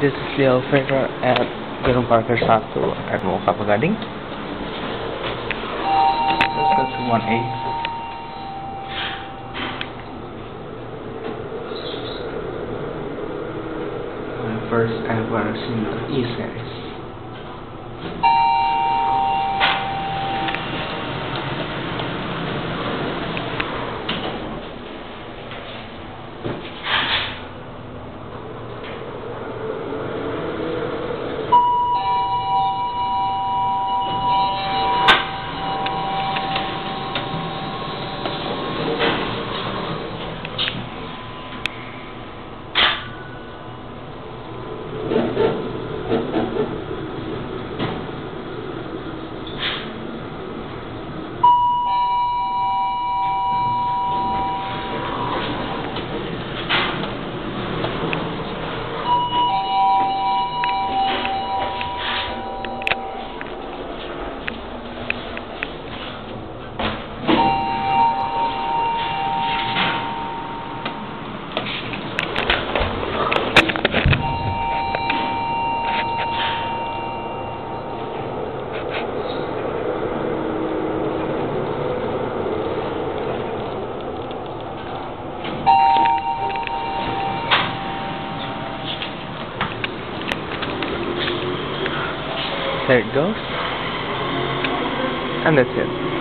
This is Leo Fraser at Gedung Parkir 1 at Mocha Gading. Let's go to 1A. My first ever single E-series. There it goes. And that's it.